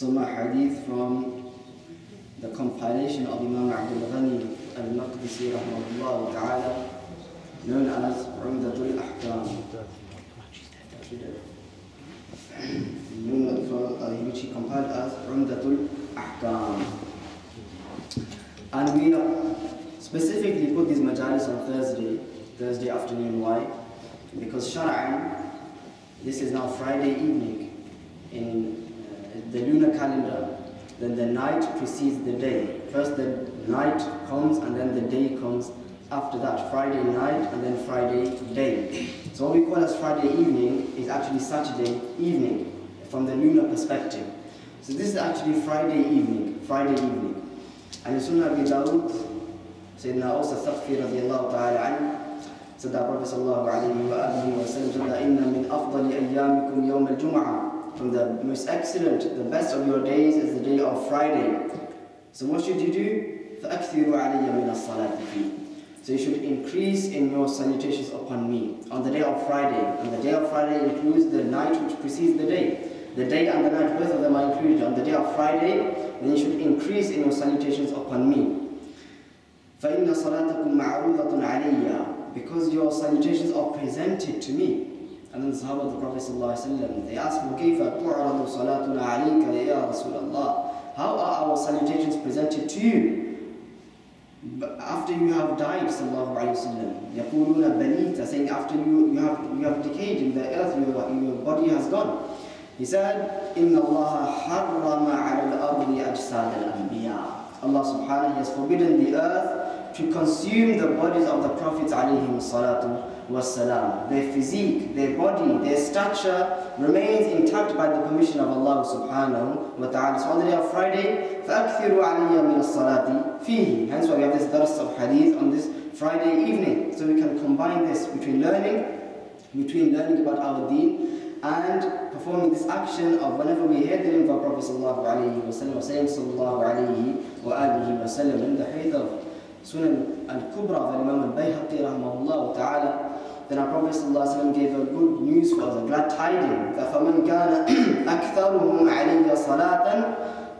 some hadith from the compilation of Imam Abdul Ghani al-Maqdisi rahmahullah ta'ala known as Umdatul Ahkam. which he compiled as Umdatul Ahkam. And we specifically put these majalis on Thursday, Thursday afternoon. Why? Because Shara'an, this is now Friday evening in uh, the lunar calendar. Then the night precedes the day. First the night comes and then the day comes after that. Friday night and then Friday day. So what we call as Friday evening is actually Saturday evening from the lunar perspective. So this is actually Friday evening, Friday evening. And Sunan Abi Dawud, Sayyidina Awsa Thaqfi radiallahu ta'ala said that Prophet sallallahu alayhi wa sallam said that inna min afdali ayyamikum yawm al-jum'ah from the most excellent, the best of your days is the day of Friday. So what should you do? فَأَكْثِرُوا عَلَيَّ مِنَ الصَّلَاةِ فِيهِ So you should increase in your salutations upon me on the day of Friday. And the day of Friday includes the night which precedes the day. The day and the night, both of them are included. On the day of Friday, then you should increase in your salutations upon me. فَإِنَّ صَلَاتَكُمْ مَعْرُوضَةٌ عَلَيَّ Because your salutations are presented to me. And then the Sahaba of the Prophet ﷺ, they ask, وَكَيْفَ تُعْرَضُ صَلَاتُنَا عَلَيْكَ يَا رَسُولَ اللَّهِ How are our salutations presented to you? But after you have died, sallallahu alayhi wasallam, يقولون بنيت, saying after you, you have you have decayed in the earth, your, your body has gone. He said, إن الله حرم على الأرض أجساد الأنبياء. Allah subhanahu has forbidden the earth to consume the bodies of the prophets alayhim salatu wasalam. Their physique, their body, their stature remains intact by the permission of Allah subhanahu wa ta'ala. So on the day of Friday, فَأَكْثِرُوا عَلِيَّ مِنَ الصَّلَاةِ فِيهِ Hence why we have this dars of hadith on this Friday evening. So we can combine this between learning, between learning about our deen and performing this action of whenever we hear the name of our Prophet sallallahu alayhi wa sallam, or saying sallallahu alayhi wa alihi wa sallam in the hadith of Sunan al-Kubra of Imam al-Bayhaqi rahmahullah ta'ala, then our Prophet ﷺ gave a good news for us, a glad tidings, that فَمَنْ كَانَ أَكْثَرُهُمْ عَلَيَّ صَلَاةً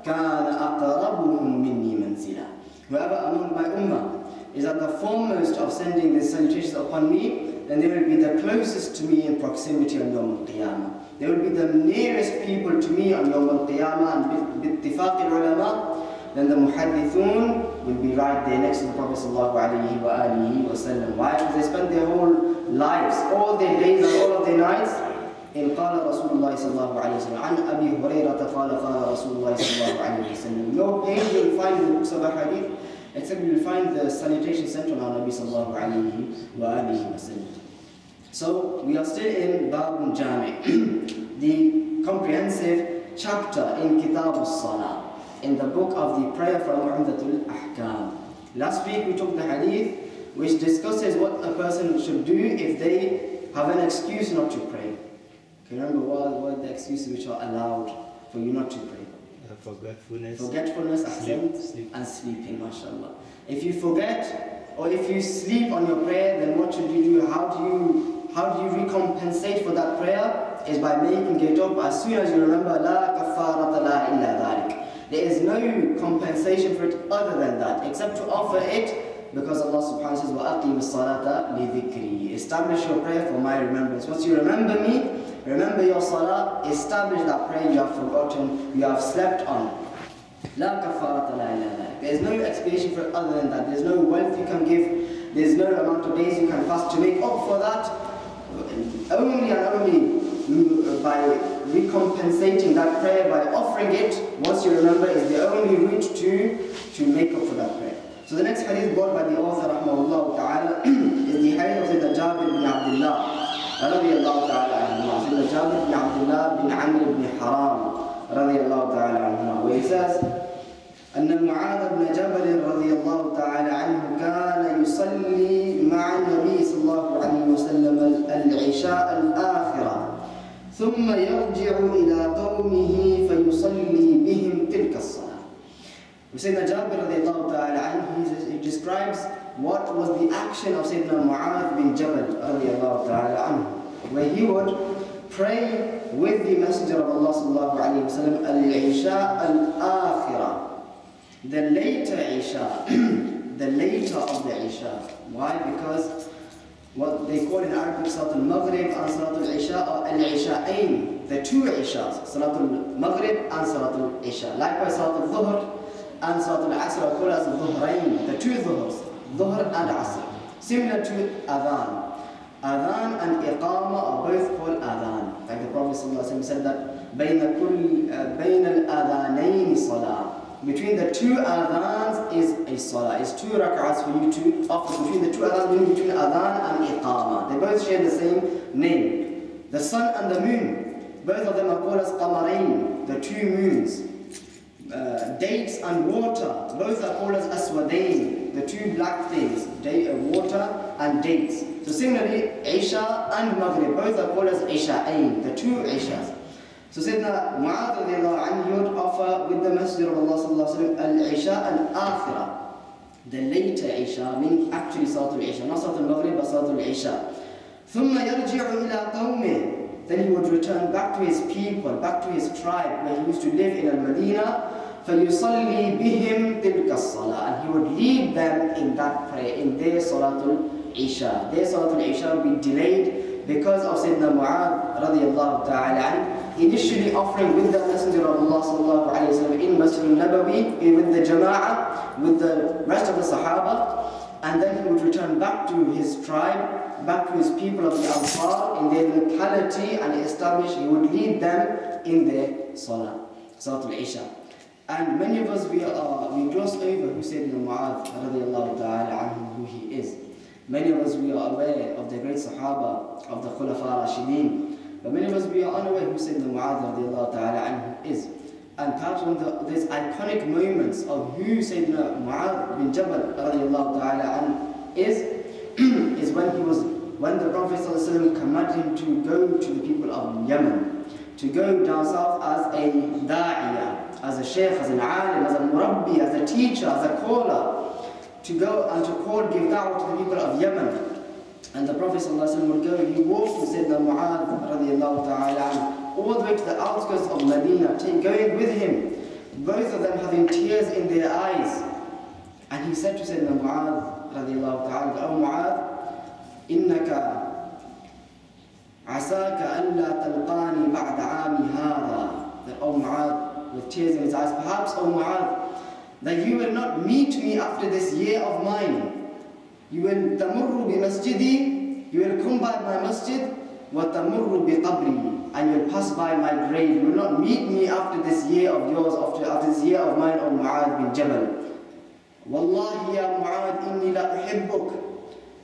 كَانَ أَقْرَبُهُمْ مِنِّي مَنْزِلًا Whoever among my ummah is at the foremost of sending these salutations upon me, then they will be the closest to me in proximity on Yawm al-Qiyamah. They will be the nearest people to me on Yawm al-Qiyamah and بِاتِّفَاقِ الْعُلَمَاء then the muhaddithun will be right there next to the Prophet sallallahu alaihi wa alihi wasallam. Why? Because they spend their whole lives, all their days and all of their nights in قال رسول الله صلى الله عليه وسلم عن أبي هريرة قال قال رسول الله صلى الله عليه وسلم No page you'll find in the books of the hadith except you'll find the salutation sent on our Nabi صلى الله عليه وآله وسلم. So we are still in Babun Jami, the comprehensive chapter in Kitab al-Salah in the book of the prayer from Umdatul Ahkam. Last week we took the hadith which discusses what a person should do if they have an excuse not to pray. Can you remember what, what the excuses which are allowed for you not to pray? Uh, forgetfulness. Forgetfulness, Sleep, sleep, sleep. and sleeping, mashallah. If you forget or if you sleep on your prayer, then what should you do? How do you how do you recompensate for that prayer? Is by making it up as soon as you remember La kafarata la illa dhalik. There is no compensation for it other than that, except to offer it because Allah subhanahu wa ta'ala says, وَأَقِيمِ الصَّلَاةَ لِذِكْرِي Establish your prayer for my remembrance. Once you remember me, remember your salah, establish that prayer you have forgotten, you have slept on. لا كفارة لا إله إلا There is no expiation for it other than that. There is no wealth you can give. There is no amount of days you can fast to make up for that. Only and only mm, by recompensating that prayer, by offering it, once you remember, is the only route to, to make up for that prayer. So the next hadith brought by the author, rahmahullah ta'ala, is the hadith of Sayyidina Jabir bin Abdullah, radiallahu ta'ala anhu. Sayyidina Jabir bin Abdullah bin Amr bin Haram, radiallahu ta'ala anhu. Where he says, أن معاذ بن جبل رضي الله تعالى عنه كان يصلي مع النبي صلى الله عليه وسلم العشاء الآخرة ثم يرجع إلى قومه فيصلي بهم تلك الصلاة. Sayyidina Jabir radiallahu ta'ala anhu, he describes what was the action of Sayyidina Mu'adh bin Jabal radiallahu ta'ala anhu, where he would pray with the Messenger of Allah sallallahu alayhi wa sallam al-Isha al-Akhirah. The later Isha, the later of the Isha. Why? Because what they call in Arabic Salat al-Maghrib and Salat al-Isha or al-Isha'ain, the two Ishas, Salat al-Maghrib and Salat al-Isha. Likewise Salat al-Dhuhr and Salat al-Asr are called as Dhuhrain, the two Dhuhrs, Dhuhr and Asr. Similar to Adhan. Adhan and Iqama are both called Adhan. Like the Prophet ﷺ said that بين كل بين الأذانين صلاة. between the two adhans is a salah. Is two rak'ahs for you to offer between the two adhans, between adhan and iqama. They both share the same name. The sun and the moon, both of them are called as qamarain, the two moons. Uh, dates and water, both are called as aswadain, the two black things, day, uh, water and dates. So similarly, Isha and Maghrib, both are called as Isha'ain, the two Ishas. So Sayyidina Mu'adh anhu would offer with the Messenger of Allah sallallahu al-Isha al-Akhirah, the later Isha, meaning actually Salatul Isha, not Salatul Maghrib but Salatul Isha. ثم يرجع إلى قومه Then he would return back to his people, back to his tribe where he used to live in Al-Madinah فَيُصَلِّي بِهِمْ تِلْكَ الصَّلَاةِ And he would lead them in that prayer, in their Salatul Isha. Their Salatul Isha would be delayed because of Sayyidina Mu'adh radiallahu ta'ala initially offering with the Messenger of Allah sallallahu alayhi wa in Masjid al-Nabawi with the Jama'ah, with the rest of the Sahaba and then he would return back to his tribe, back to his people of the Ansar in their locality and establish, he would lead them in their Salah, Salatul Isha. And many of us, we, are, we gloss over who Sayyidina Mu'adh radiallahu ta'ala anhu, who he is. Many of us, we are aware of the great Sahaba, of the Khulafa Rashideen. But many of us, we are unaware who Sayyidina Mu'adh ta'ala anhu is. And perhaps one of the, these iconic moments of who Sayyidina Mu'adh bin Jabal ta'ala anhu is, is when he was, when the Prophet commanded him to go to the people of Yemen, to go down south as a da'iyah, as a sheikh, as an alim, as a murabbi, as a teacher, as a caller, to go and to call, give da'wah to the people of Yemen. And the Prophet ﷺ would go, he walked with Sayyidina Mu'adh radiallahu ta'ala all the way to the outskirts of Medina, going with him, both of them having tears in their eyes. And he said to Sayyidina Mu'adh radiallahu ta'ala, O Mu'adh, إنك عساك ألا تلقاني بعد عامي هذا that O Mu'adh with tears in his eyes, perhaps, O Mu'adh, that you will not meet me after this year of mine. You will tamurru bi masjidi, you will come by my masjid, wa tamurru bi qabri, and you will pass by my grave. You will not meet me after this year of yours, after, after this year of mine, O Mu'adh bin Jabal. Wallahi ya Mu'adh, inni la uhibbuk.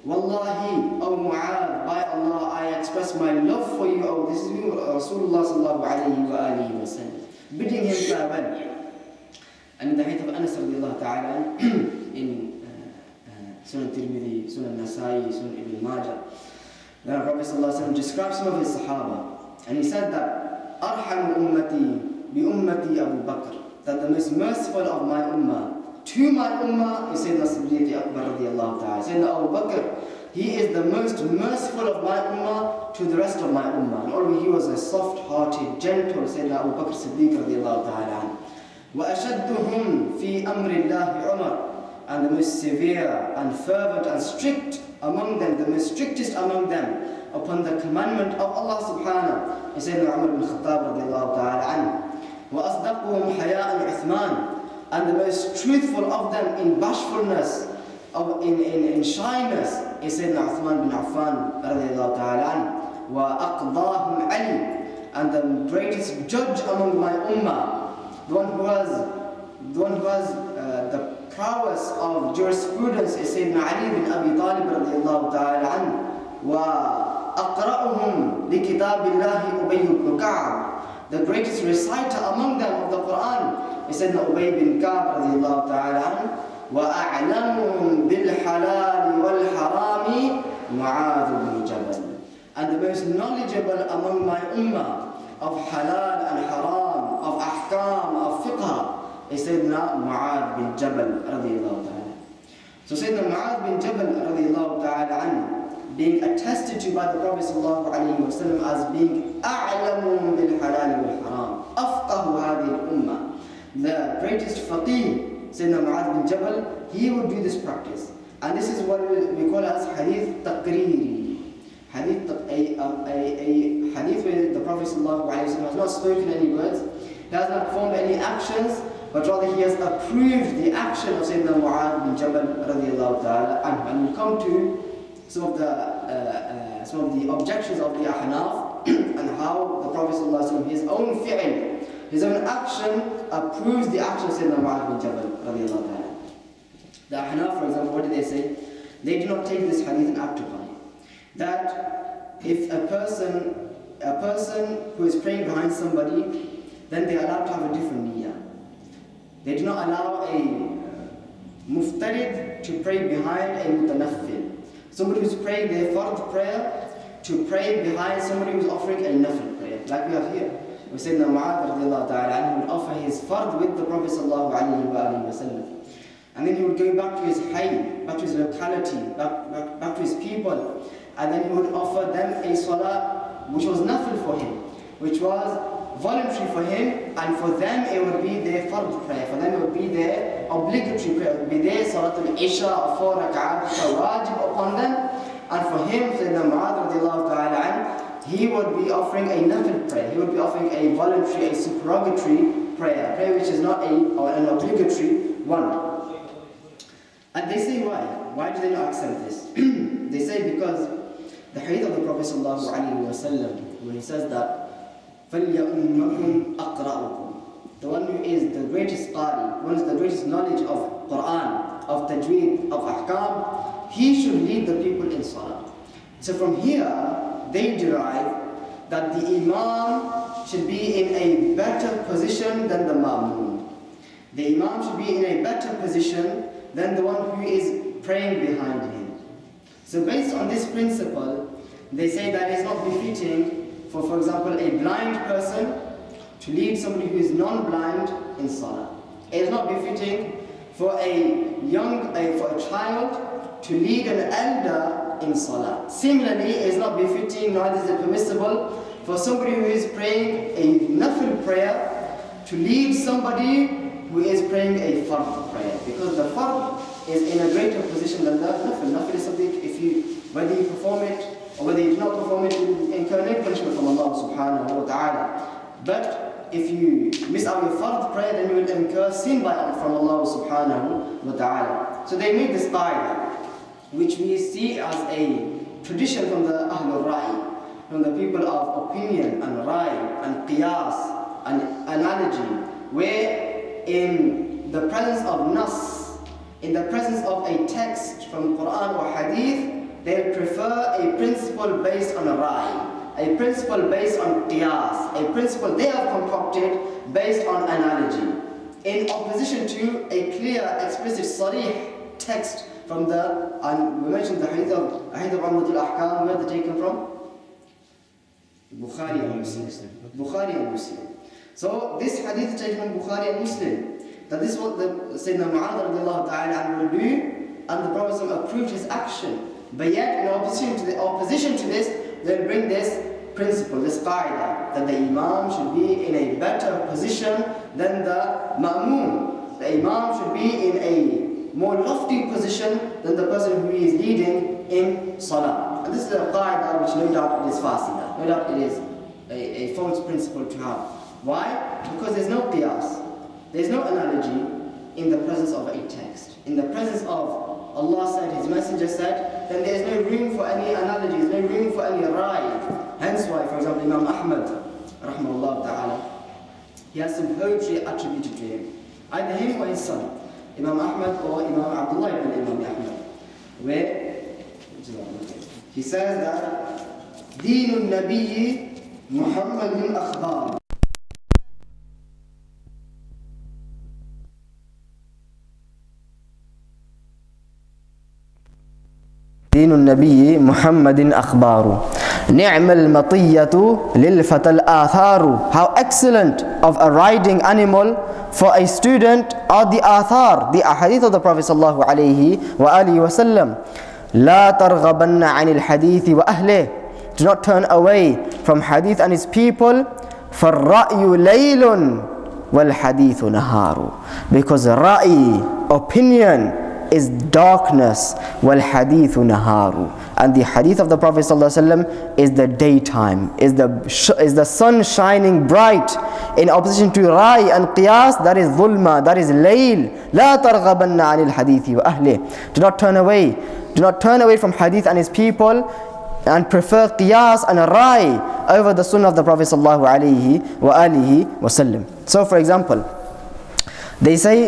Wallahi, O Mu'adh, by Allah, I express my love for you. Oh, this is Rasulullah sallallahu alayhi wa alihi wa sallam bidding him farewell. And in the hadith of Anas radiallahu ta'ala in uh, uh, Sunan Tirmidhi, Sunan Nasai, Sunan Ibn Majah, the Prophet ﷺ describes some of his Sahaba. And he said that, أرحم أمتي بأمتي Abu Bakr, that the most merciful of my ummah, to my ummah is Sayyidina Siddiq Akbar radiallahu ta'ala. Sayyidina Abu Bakr, he is the most merciful of my ummah to the rest of my ummah. And although he was a soft-hearted, gentle Sayyidina Abu Bakr Siddiq radiallahu ta'ala وَأَشَدُّهُمْ فِي أَمْرِ اللَّهِ عُمَرٍ And the most severe and fervent and strict among them, the most strictest among them, upon the commandment of Allah subhanahu is Sayyidina Umar bin Khattab radiallahu ta'ala anhu. وَأَصْدَقُهُمْ حَيَاءً عُثْمَانٍ And the most truthful of them in bashfulness, of, in, in, in shyness, is Sayyidina Uthman bin Affan radiallahu ta'ala anhu. وَأَقْضَاهُمْ عَلِي And the greatest judge among my ummah, the one who has, the one who has uh, the prowess of jurisprudence is Sayyidina Ali bin Abi Talib radiallahu ta'ala anhu. وأقرأهم لكتاب الله أبي بن كعب The greatest reciter among them of the Quran is Sayyidina Ubay bin Ka'b radiallahu ta'ala anhu. وأعلمهم بالحلال والحرام معاذ بن جبل and the most knowledgeable among my ummah of halal and haram, of ahkam, of fiqh, is Sayyidina Mu'adh bin Jabal radiallahu ta'ala. So Sayyidina Mu'adh bin Jabal radiallahu ta'ala anhu, being attested to by the Prophet ﷺ as being أعلم بالحلال والحرام أفقه هذه الأمة the greatest faqih Sayyidina Mu'adh bin Jabal he would do this practice and this is what we call as hadith taqriri hadith a, a, a, hadith where the Prophet has not spoken any words has not performed any actions but rather he has approved the action of Sayyidina Mu'adh bin Jabal radiallahu ta'ala and we'll come to some of the uh, uh, some of the objections of the Ahnaf and how the Prophet ﷺ, his own fi'l, his own action approves the action of Sayyidina Mu'adh bin Jabal radiallahu ta'ala. The Ahnaf, for example, what do they say? They do not take this hadith and act upon it. That if a person, a person who is praying behind somebody, then they are allowed to have a different niyyah. They do not allow a uh, muftarid to pray behind a mutanaffil. Somebody who's praying their fard prayer to pray behind somebody who's offering a nafil prayer, like we have here. We said that Mu'adh ta'ala would offer his fard with the Prophet sallallahu And then he would go back to his hayy, back to his locality, back, back, back to his people. And then he would offer them a salah which was nafil for him, which was voluntary for him, and for them it would be their fard prayer, for them it would be their obligatory prayer, it would be their salatul isha of four rak'at, wajib upon them, and for him, Sayyidina Mu'adh he would be offering a nafil prayer, he would be offering a voluntary, a supererogatory prayer, a prayer which is not a, or an obligatory one. And they say why? Why do they not accept this? they say because the hadith of the Prophet ﷺ, when he says that فَلْيَأُمَّكُمْ أَقْرَأُكُمْ The one who is the greatest qari, who has the greatest knowledge of Quran, of tajweed, of ahkam, he should lead the people in salah. So from here, they derive that the imam should be in a better position than the ma'mun. The imam should be in a better position than the one who is praying behind him. So based on this principle, they say that it's not befitting for, for example, a blind person to lead somebody who is non-blind in Salah. It is not befitting for a young, a, for a child to lead an elder in Salah. Similarly, it is not befitting, neither is it permissible for somebody who is praying a nafil prayer to lead somebody who is praying a fard prayer. Because the fard is in a greater position than the nafil. Nafil is something, if you, whether you perform it or whether you do not perform it, you incur no punishment from Allah subhanahu wa ta'ala. But if you miss out your fard prayer, then you will incur sin by, from Allah subhanahu wa ta'ala. So they made this qaida, which we see as a tradition from the Ahlul Ra'i, from the people of opinion and Ra'i and Qiyas and analogy, where in the presence of Nas, in the presence of a text from Quran or Hadith, they prefer a principle based on a ra'i, a principle based on qiyas, a principle they have concocted based on analogy, in opposition to a clear, explicit, sarih text from the, and we mentioned the hadith of, hadith of al-Ahkam, where they taken from? Bukhari and Muslim. Bukhari and Muslim. So this hadith is taken from Bukhari and Muslim. That this is what the Sayyidina Mu'adh ta'ala will do, and the Prophet approved his action. But yet, in opposition to, the, opposition to this, they bring this principle, this qaida, that the imam should be in a better position than the ma'mun. The imam should be in a more lofty position than the person who is leading in salah. And this is a qaida which no doubt it is fasida. No doubt it is a, a false principle to have. Why? Because there's no qiyas. There's no analogy in the presence of a text. In the presence of Allah said, His Messenger said, then there is no room for any analogies, no room for any rai. Hence why, for example, Imam Ahmad, rahmahullah ta'ala, he has some poetry attributed to him. Either him or his son, Imam Ahmad or Imam Abdullah ibn Imam Ahmad. Where he says that دين النبي محمد أخبار دين النبي محمد أخبار نعم المطية للفتى الآثار How excellent of a riding animal for a student are the آثار the ahadith of the Prophet صلى الله عليه وآله وسلم لا ترغبن عن الحديث وأهله Do not turn away from hadith and its people فالرأي ليل والحديث نهار Because رأي, opinion is darkness wal hadith naharu. And the hadith of the prophet sallallahu is the daytime is the is the sun shining bright in opposition to rai and qiyas that is zulma that is layl. La targhabanna anil hadithi wa ahli. Do not turn away. Do not turn away from hadith and his people and prefer qiyas and rai over the sunnah of the prophet sallallahu alaihi wa alihi wasallam so for example they say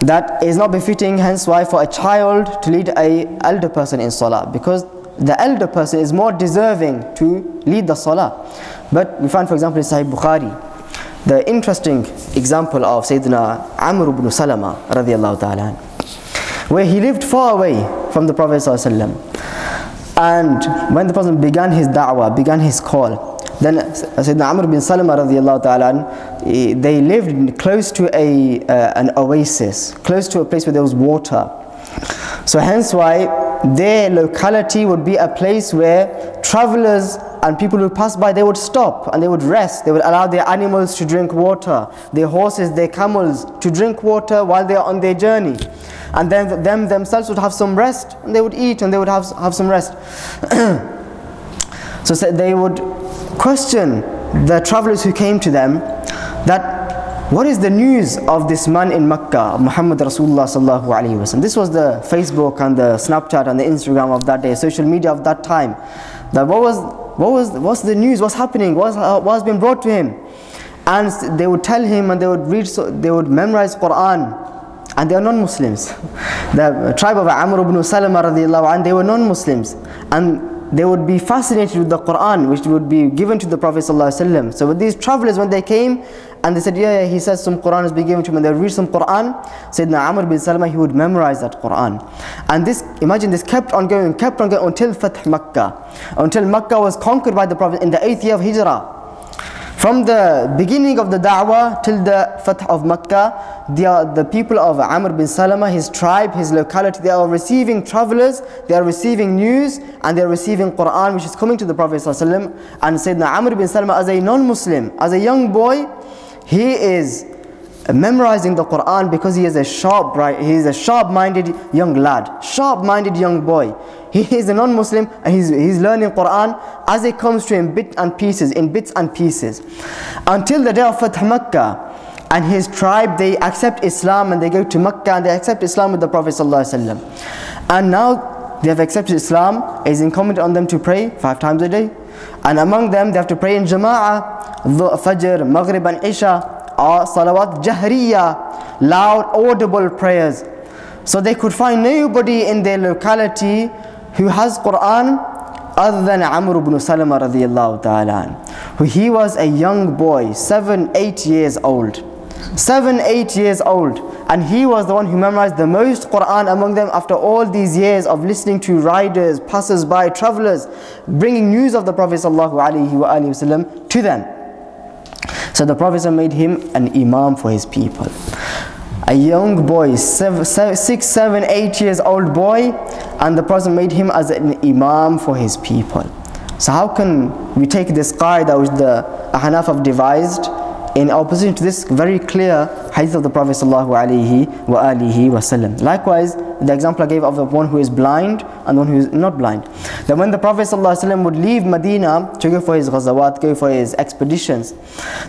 that is not befitting hence why for a child to lead a elder person in salah because the elder person is more deserving to lead the salah. But we find, for example, in Sahih Bukhari, the interesting example of Sayyidina Amr ibn Salama radiallahu ta'ala where he lived far away from the Prophet and when the Prophet began his da'wah, began his call, then Sayyidina Amr bin Salama radiallahu ta'ala they lived close to a, uh, an oasis, close to a place where there was water. So hence why their locality would be a place where travelers and people who pass by they would stop and they would rest. They would allow their animals to drink water their horses their camels to drink water while they are on their journey. And then them themselves would have some rest and they would eat and they would have, have some rest. So they would question the travelers who came to them that what is the news of this man in Mecca, Muhammad Rasulullah sallallahu alaihi wasallam? This was the Facebook and the Snapchat and the Instagram of that day, social media of that time. That what was what was what's the news? What's happening? What's uh, what's been brought to him? And they would tell him, and they would read, so they would memorize Quran, and they are non-Muslims. The tribe of Amr ibn Salama radiallahu anh, they were non-Muslims, and they would be fascinated with the Quran which would be given to the Prophet ﷺ. So with these travelers when they came and they said yeah, yeah he says some Quran has been given to him and they read some Quran Sayyidina Amr bin Salama he would memorize that Quran. And this imagine this kept on going kept on going until Fath Makkah. Until Makkah was conquered by the Prophet in the 8th year of Hijrah from the beginning of the da'wah till the Fath of Makkah, the, people of Amr bin Salama, his tribe, his locality, they are receiving travelers, they are receiving news, and they are receiving Quran which is coming to the Prophet ﷺ. And Sayyidina Amr bin Salama as a non-Muslim, as a young boy, he is memorizing the Quran because he is a sharp, he is a sharp-minded young lad, sharp-minded young boy. He is a non-Muslim and he's, he's learning Quran as it comes to him bit and pieces, in bits and pieces. Until the day of Fath Makkah, and his tribe, they accept Islam and they go to Makkah and they accept Islam with the Prophet ﷺ. And now they have accepted Islam, it is incumbent on them to pray five times a day. And among them, they have to pray in Jama'ah, Fajr, Maghrib and Isha or salawat jahriya, loud audible prayers. So they could find nobody in their locality who has Quran other than Amr ibn Salama radiallahu ta'ala. Who he was a young boy, 7, 8 years old. 7, 8 years old. And he was the one who memorized the most Quran among them after all these years of listening to riders, passers-by, travelers, bringing news of the Prophet ﷺ to them. So the Prophet made him an imam for his people. A young boy, seven, six, seven, eight years old boy, and the Prophet made him as an imam for his people. So how can we take this qaida which the Ahnaf have devised in opposition to this very clear hadith of the Prophet ﷺ. Likewise, the example I gave of the one who is blind and one who is not blind. That when the Prophet ﷺ would leave Medina to go for his ghazawat, go for his expeditions,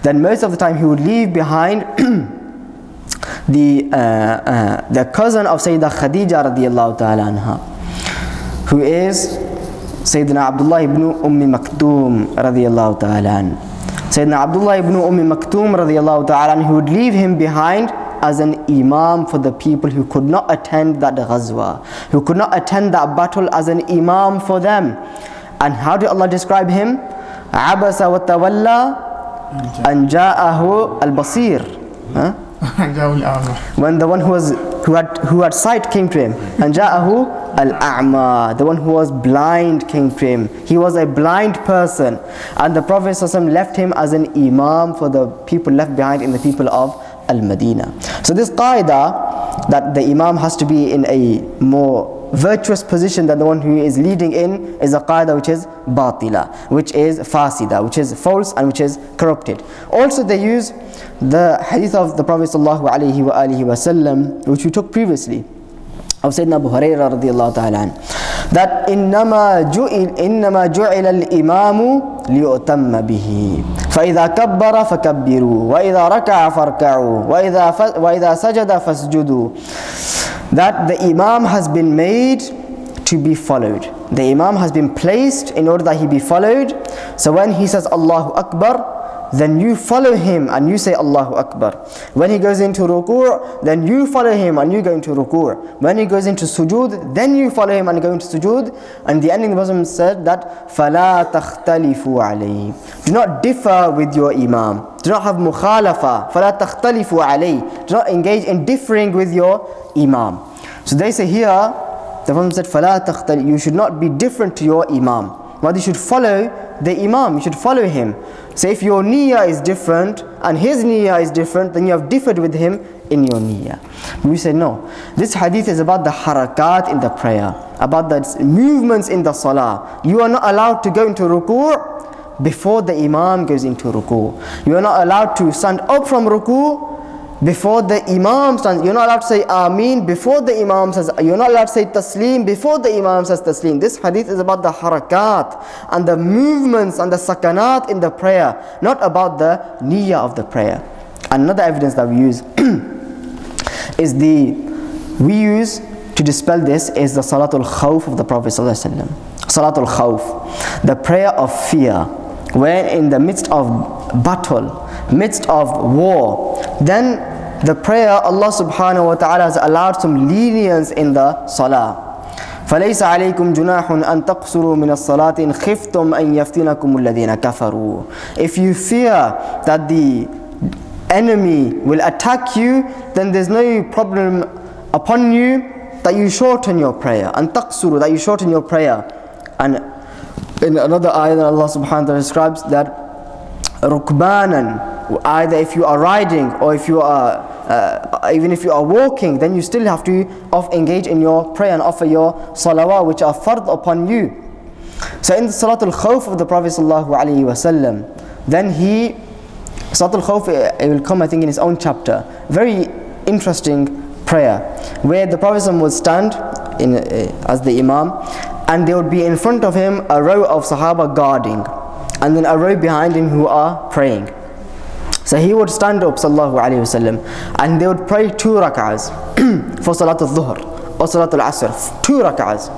then most of the time he would leave behind the, uh, uh, the cousin of Sayyidah Khadija radiallahu ta'ala anha, who is Sayyidina Abdullah ibn Ummi Maktoum radiallahu ta'ala anha. Sayyidina Abdullah ibn Umm Maktoum radiallahu ta'ala, he would leave him behind as an imam for the people who could not attend that ghazwa, who could not attend that battle as an imam for them. And how did Allah describe him? عبس وتولى أن جاءه البصير. Huh? when the one who was who had who had sight came to him and ja'ahu al-a'ma the one who was blind came to him he was a blind person. And the prophet left him as an imam for the people left behind in the people of al-madina so this qaida that the imam has to be in a more virtuous position than the one who is leading in is a qaida which is batila, which is fasida, which is false and which is corrupted. Also they use the hadith of the Prophet sallallahu alaihi wasallam, which we took previously of Sayyidina Abu Hurairah radiallahu ta'ala that إنما جعل إنما جعل الإمام ليؤتم به فإذا كبر فكبروا وإذا ركع فاركعوا وإذا وإذا سجد فاسجدوا that the Imam has been made to be followed the Imam has been placed in order that he be followed so when he says Allahu Akbar then you follow him and you say Allahu Akbar. When he goes into ruku', then you follow him and you go into ruku'. When he goes into sujood, then you follow him and go into sujood. And the ending the Muslim said that فَلَا تَخْتَلِفُوا عَلَيْهِ Do not differ with your Imam. Do not have mukhalafa. فَلَا تَخْتَلِفُوا عَلَيْهِ Do not engage in differing with your Imam. So they say here, the Prophet said, فَلَا تَخْتَلِفُوا You should not be different to your Imam. But you should follow the Imam, you should follow him. So if your niyyah is different and his niyyah is different, then you have differed with him in your niyyah. We say no. This hadith is about the harakat in the prayer, about the movements in the salah. You are not allowed to go into ruku' before the imam goes into ruku'. You are not allowed to stand up from ruku' before the Imam stands. You're not allowed to say Ameen before the Imam says. You're not allowed to say Taslim before the Imam says Taslim. This hadith is about the harakat and the movements and the sakanat in the prayer, not about the niyyah of the prayer. Another evidence that we use is the we use to dispel this is the Salatul Khawf of the Prophet Salatul Khawf, the prayer of fear, where in the midst of battle, midst of war, then the prayer Allah subhanahu wa ta'ala has allowed some lenience in the salah. فليس عليكم جناح أن تقصروا من الصلاة إن خفتم أن يفتنكم الذين كفروا If you fear that the enemy will attack you then there's no problem upon you that you shorten your prayer and taqsuru that you shorten your prayer and in another ayah Allah subhanahu wa ta'ala describes that rukbanan either if you are riding or if you are uh, even if you are walking, then you still have to off engage in your prayer and offer your salawah which are fard upon you. So in the Salatul Khawf of the Prophet wasallam, then he, Salatul Khawf, it will come I think in his own chapter, very interesting prayer, where the Prophet would stand in, uh, as the Imam, and there would be in front of him a row of Sahaba guarding, and then a row behind him who are praying. So he would stand up sallallahu alayhi wasallam and they would pray two rak'ahs for salat al-dhuhr or salat al-asr. Two rak'ahs.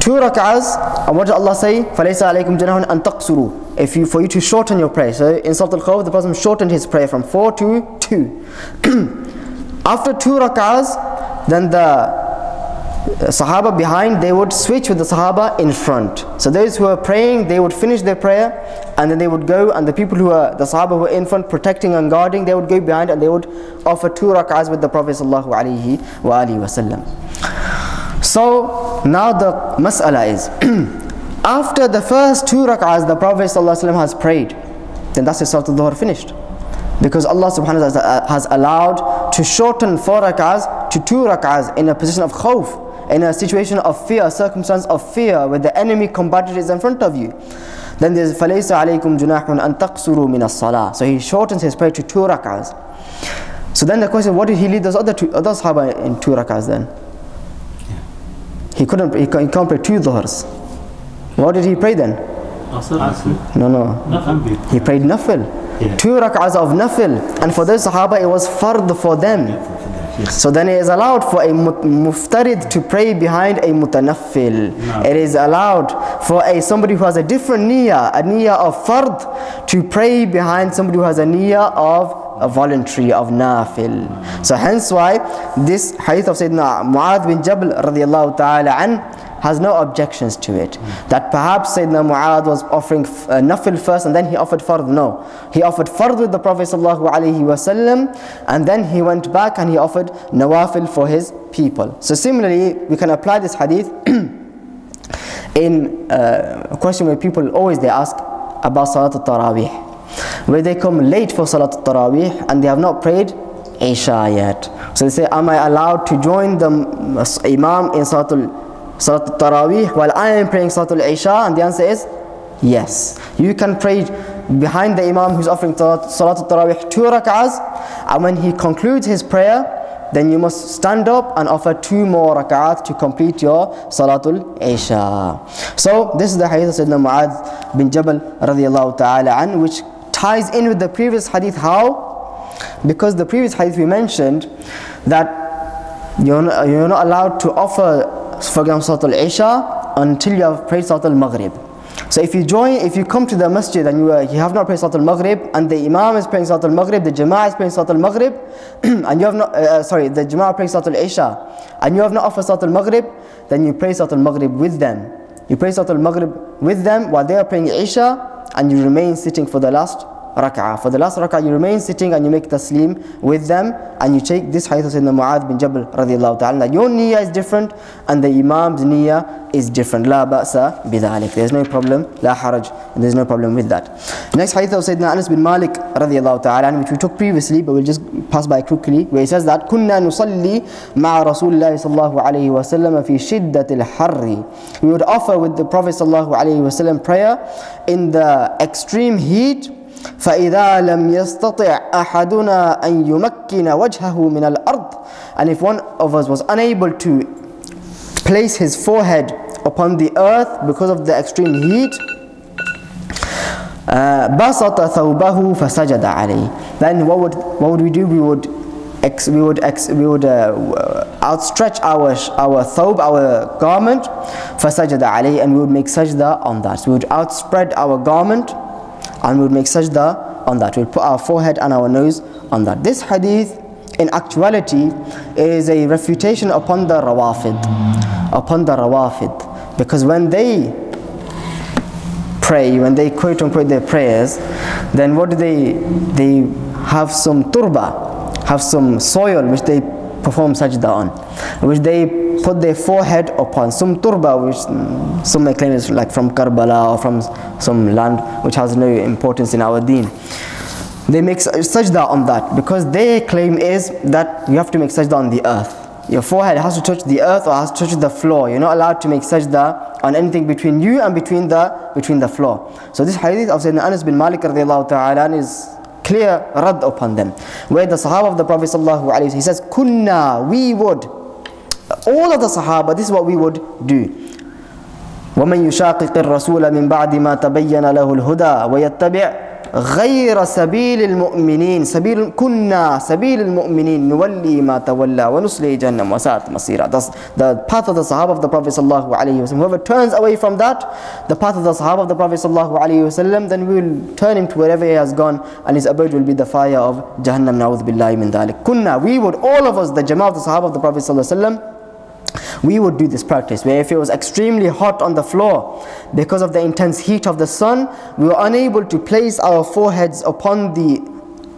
Two rak'ahs and what did Allah say? فَلَيْسَ عَلَيْكُمْ جَنَاحٌ أَن تَقْصُرُوا If you, for you to shorten your prayer. So in Salat al-Khawf the Prophet shortened his prayer from four to two. After two rak'ahs then the Sahaba behind, they would switch with the Sahaba in front. So those who were praying, they would finish their prayer and then they would go and the people who were, the Sahaba who were in front protecting and guarding, they would go behind and they would offer two rak'ahs with the Prophet sallallahu alaihi wasallam. So now the mas'ala is, after the first two rak'ahs the Prophet sallallahu alaihi wasallam has prayed, then that's his Salat al-Dhuhr finished. Because Allah subhanahu wa ta'ala has allowed to shorten four rak'ahs to two rak'ahs in a position of khawf in a situation of fear, a circumstance of fear, where the enemy combatant is in front of you. Then there's فَلَيْسَ عَلَيْكُمْ جُنَاحٌ أَن تَقْصُرُوا مِنَ الصَّلَاةِ So he shortens his prayer to two rak'ahs. So then the question, what did he lead those other two, other sahaba in two rak'ahs then? He couldn't, he can't pray two dhuhrs. What did he pray then? No, no. He prayed nafil. Yeah. Two rak'ahs of nafil. And for those sahaba, it was fard for them. So then it is allowed for a muftarid to pray behind a mutanaffil. No. It is allowed for a somebody who has a different niyyah, a niyyah of fard, to pray behind somebody who has a niyyah of a voluntary of nafil. So hence why this hadith of Sayyidina Mu'adh bin Jabal radiallahu ta'ala an has no objections to it. Mm. That perhaps Sayyidina Mu'adh was offering uh, nafil first and then he offered fard. No. He offered fard with the Prophet wasallam and then he went back and he offered nawafil for his people. So similarly, we can apply this hadith in uh, a question where people always they ask about Salat al-Taraweeh. Where they come late for Salat al-Taraweeh and they have not prayed Isha yet. So they say, am I allowed to join the Imam in Salatul, Salatul Taraweeh while I am praying Salatul Isha? And the answer is yes. You can pray behind the Imam who's offering Salatul Taraweeh two rak'ahs and when he concludes his prayer, then you must stand up and offer two more rak'at to complete your Salatul Isha. So this is the hadith of Sayyidina Mu'adh bin Jabal radiallahu ta'ala an which ties in with the previous hadith. How? Because the previous hadith we mentioned that you're not, you're not allowed to offer, for example, Salatul Isha until you have prayed Salatul Maghrib. So if you join, if you come to the masjid and you, uh, you have not prayed Salatul Maghrib and the Imam is praying Salatul Maghrib, the Jama'ah is praying Salatul Maghrib and you have not, uh, uh, sorry, the Jama'ah praying Salatul Isha and you have not offered Salatul Maghrib, then you pray Salatul Maghrib with them. You pray Salatul Maghrib with them while they are praying Isha and you remain sitting for the last rak'ah. For the last rak'ah, you remain sitting and you make taslim with them and you take this hadith of Sayyidina Mu'adh bin Jabal radiallahu ta'ala. Your niyyah is different and the Imam's niyyah is different. La ba'sa bidhalik. There's no problem. La haraj. There's no problem with that. Next hadith of Sayyidina Anas bin Malik radiallahu ta'ala which we took previously but we'll just pass by quickly where he says that كنا نصلي مع رسول الله صلى الله عليه وسلم في شدة الحر We would offer with the Prophet صلى الله عليه وسلم prayer in the extreme heat فإذا لم يستطع أحدنا أن يمكن وجهه من الأرض and if one of us was unable to place his forehead upon the earth because of the extreme heat بسط ثوبه فسجد عليه then what would what would we do we would ex, we would ex, we would uh, outstretch our our thobe our garment فسجد عليه and we would make sajda on that so we would outspread our garment and we would make sajda on that. We'll put our forehead and our nose on that. This hadith in actuality is a refutation upon the rawafid, upon the rawafid. Because when they pray, when they quote unquote their prayers, then what do they, they have some turba, have some soil which they perform sajda on, which they put their forehead upon some turba which mm, some may claim is like from Karbala or from some land which has no importance in our deen. They make sajda on that because their claim is that you have to make sajda on the earth. Your forehead has to touch the earth or has to touch the floor. You're not allowed to make sajda on anything between you and between the between the floor. So this hadith of Sayyidina Anas bin Malik ta'ala is clear rad upon them where the sahaba of the prophet sallallahu alaihi he says kunna we would all of the Sahaba, this is what we would do. ومن يشاقق الرسول من بعد ما تبين له الهدى ويتبع غير سبيل المؤمنين سبيل كنا سبيل المؤمنين نولي ما تولى ونصلي جهنم وساءت مصيرا That's the path of the Sahaba of the Prophet sallallahu alaihi wasallam. Whoever turns away from that, the path of the Sahaba of the Prophet sallallahu alaihi wasallam, then we will turn him to wherever he has gone, and his abode will be the fire of Jahannam. Na'udhu billahi min dhalik. Kunna, we would all of us, the Jama'ah of the Sahaba of the Prophet sallallahu alaihi wasallam we would do this practice where if it was extremely hot on the floor because of the intense heat of the sun, we were unable to place our foreheads upon the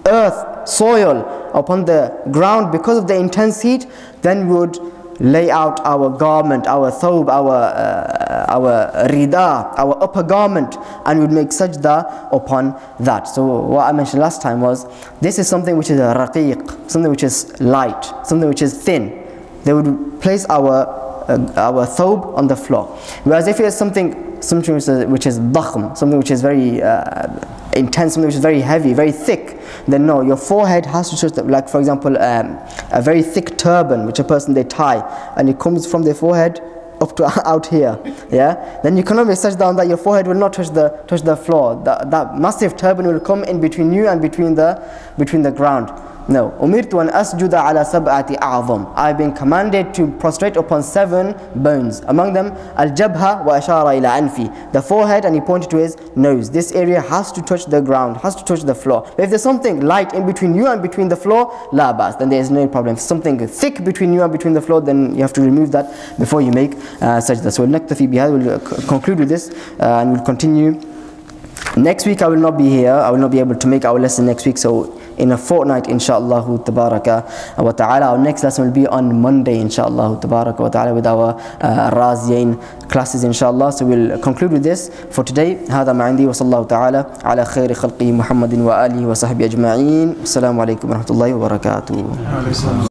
earth, soil, upon the ground because of the intense heat, then we would lay out our garment, our thobe, our, uh, our rida, our upper garment, and would make sajda upon that. So what I mentioned last time was, this is something which is a raqiq, something which is light, something which is thin. They would place our uh, our thobe on the floor. Whereas if it is something, something which is, which something which is very uh, intense, something which is very heavy, very thick, then no, your forehead has to touch, the, like for example, um, a very thick turban which a person they tie, and it comes from their forehead up to out here, yeah. Then you cannot be such down that your forehead will not touch the touch the floor. That, that massive turban will come in between you and between the between the ground. No. Umirtu an asjuda ala sab'ati a'zam. I've been commanded to prostrate upon seven bones. Among them, al-jabha wa ashara ila anfi. The forehead and he pointed to his nose. This area has to touch the ground, has to touch the floor. If there's something light in between you and between the floor, la bas, then there is no problem. If something thick between you and between the floor, then you have to remove that before you make uh, sajda. So we'll uh, conclude with this uh, and we'll continue. Next week I will not be here. I will not be able to make our lesson next week. So in a fortnight, inshallah tabaraka wa ta'ala. Our next lesson will be on Monday, inshallah tabaraka wa ta'ala, with our uh, Raziyain classes, inshallah. So we'll conclude with this for today. هذا ما عندي وصلى الله تعالى على خير خلقه محمد وآله وصحبه أجمعين السلام عليكم ورحمة الله وبركاته